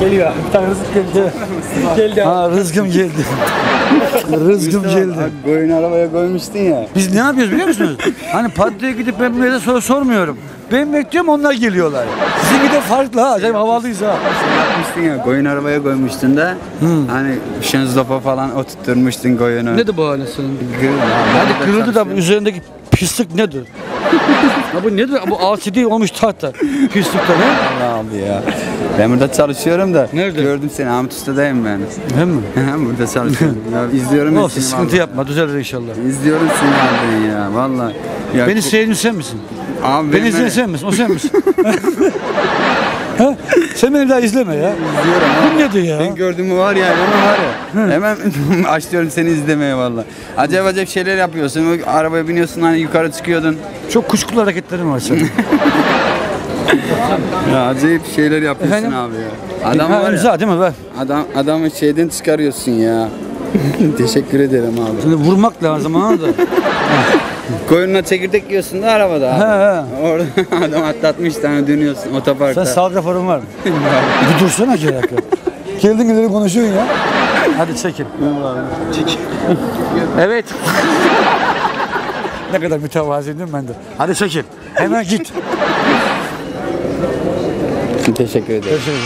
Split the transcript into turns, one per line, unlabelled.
geliyor. Bir tane rızık geldi. geldi.
Ha rızkım geldi. rızkım geldi.
Koyun arabaya koymuştun ya.
Biz ne yapıyoruz biliyor musunuz? Hani patlaya gidip ben millete soru sormuyorum. Ben bekliyorum onlar geliyorlar. Sizinki de farklı ha. Acayip havalıyız ha.
Yapmıştın ya koyun arabaya koymuştun da hani şenzlopa falan oturtmuştun koyunu.
Nedir bu anasının?
Kırıldı abi.
Hadi kırıldı da üzerindeki pislik nedir? ya bu nedir? Bu LCD olmuş tahta. Pislikte ne?
Allah abi ya. Ben burada çalışıyorum da.
Nerede?
Gördüm seni Ahmet Usta'dayım ben.
Hem mi?
burada çalışıyorum. ya, izliyorum
Olsun
seni
sıkıntı
vallahi.
yapma düzelir inşallah.
İzliyorum seni abi ya valla. Ya,
Beni sevdin sen misin?
abi
Beni
ben
izleyen sen misin? O sen misin? ha? Sen beni daha izleme ya.
izliyorum
Bu nedir ya?
Ben gördüğümü var ya hemen var ya. hemen açıyorum seni izlemeye valla. Acayip acayip şeyler yapıyorsun. O arabaya biniyorsun hani yukarı çıkıyordun.
Çok kuşkulu hareketlerin var senin.
Ya acayip şeyler yapıyorsun
Efendim?
abi ya. Adam var ya.
imza değil mi? Ver.
Adam adamı şeyden çıkarıyorsun ya. Teşekkür ederim abi.
Şimdi vurmak lazım ha da.
Koyunla çekirdek yiyorsun da arabada abi.
He, he.
Orada adam atlatmış tane dönüyorsun otoparkta.
Sen sağlık raporun var mı? bir dursana iki dakika. Geldin ileri konuşuyorsun ya. Hadi çekin. Çek. evet. ne kadar mütevaziydim ben de. Hadi çekin. Hemen git.
Teşekkür ederim.
Görüşürüz.